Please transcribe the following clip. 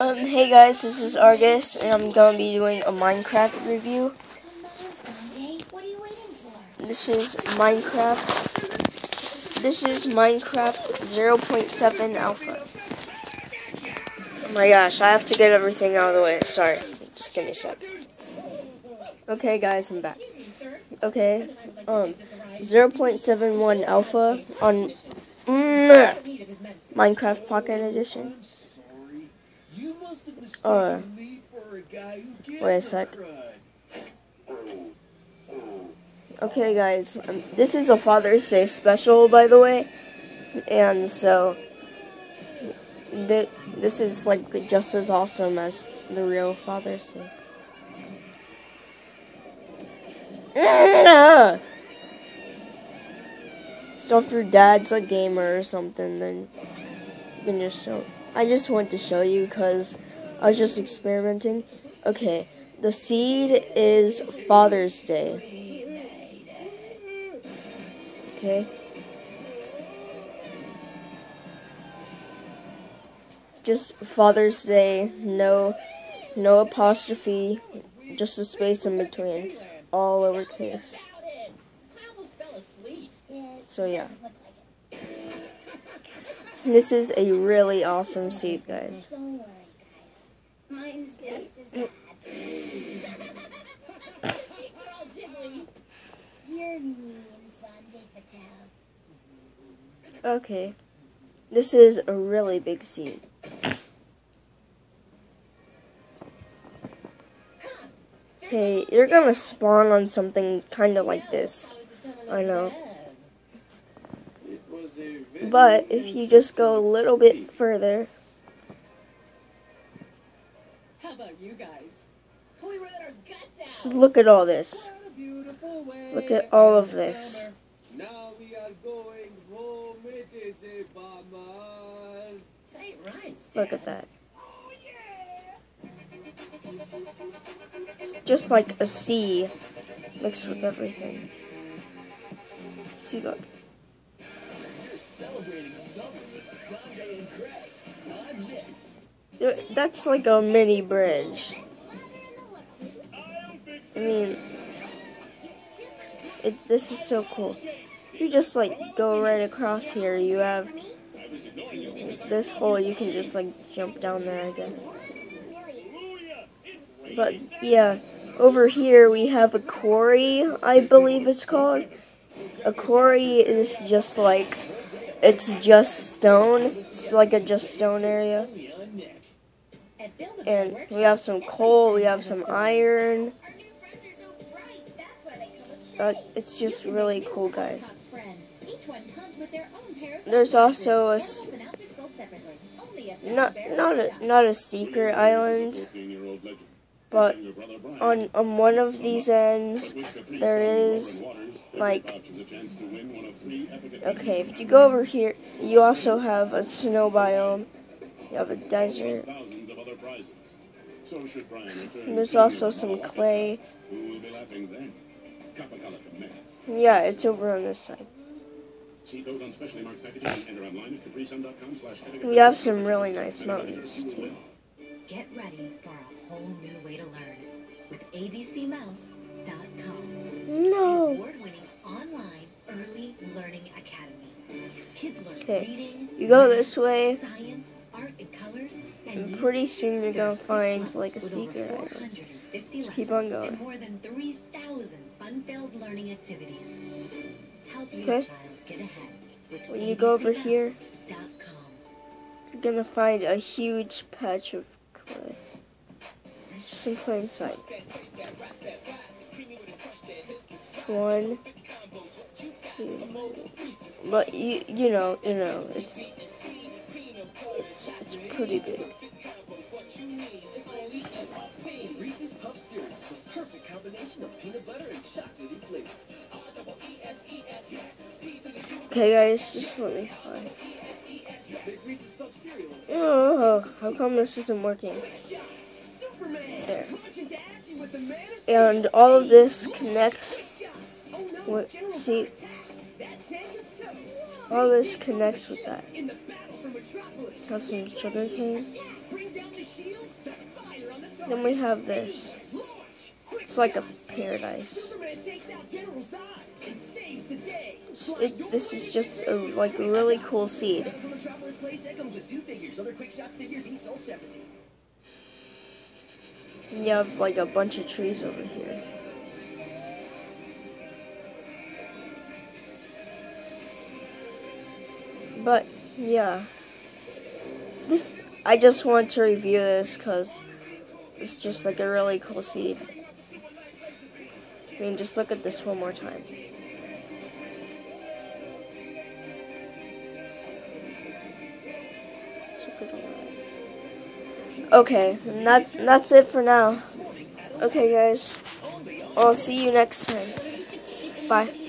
Um, hey guys, this is Argus, and I'm gonna be doing a Minecraft review. This is Minecraft. This is Minecraft 0.7 Alpha. Oh my gosh, I have to get everything out of the way. Sorry, just give me a sec. Okay, guys, I'm back. Okay, um, 0.71 Alpha on mm, Minecraft Pocket Edition. Uh, wait a sec. Okay, guys, um, this is a Father's Day special, by the way, and so th this is like just as awesome as the real Father's Day. So if your dad's a gamer or something, then you can just show. I just want to show you because I was just experimenting. Okay, the seed is Father's Day. Okay. Just Father's Day, no no apostrophe, just a space in between, all lowercase. So yeah. This is a really awesome seed, guys. Okay. This is a really big scene. Hey, you're gonna spawn on something kind of like this. I know. But if you just go a little bit further. How about you guys? Look at all this. Look at all of this. Now we are going home. It is a bummer. Say it rhymes. Look at that. Oh, Just like a sea mixed with everything. See, look. That's like a mini bridge. I mean, it, this is so cool. If you just like go right across here, you have this hole. You can just like jump down there, I guess. But yeah, over here we have a quarry, I believe it's called. A quarry is just like, it's just stone. It's like a just stone area. And we have some coal, we have some iron. Uh, it's just really cool, guys. There's also a not not a, not a secret island, but on on one of these ends there is like okay. If you go over here, you also have a snow biome. You have a desert. There's also some clay. Yeah, it's over on this side. We have some really nice mountains too. Get ready for a whole new way to learn with abcmouse.com. No. Award-winning online early learning academy. Kids learn Okay. reading, You go this way, pretty soon you're gonna find like a secret island. 450 Just keep on going. More than 3,000 fun-filled learning activities. Help your Okay. child get ahead with When you go over here- You're gonna find a huge patch of clay. Just in plain sight. One, two, but you you know you know it's it's, it's pretty big. Puff Cereal, the perfect combination of peanut butter and chocolatey flavor. Okay, guys, just let me find. Oh, how come this isn't working? There. And all of this connects with see all this connects with that. Have some sugar cane. Then we have this. It's like a paradise. It, this is just a, like a really cool seed. And you have like a bunch of trees over here. But yeah, this I just want to review this because it's just like a really cool seed. I mean, just look at this one more time. Okay, that, that's it for now. Okay, guys. I'll see you next time. Bye.